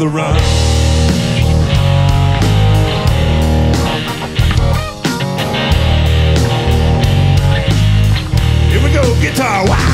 the run. Here we go, guitar. Wow.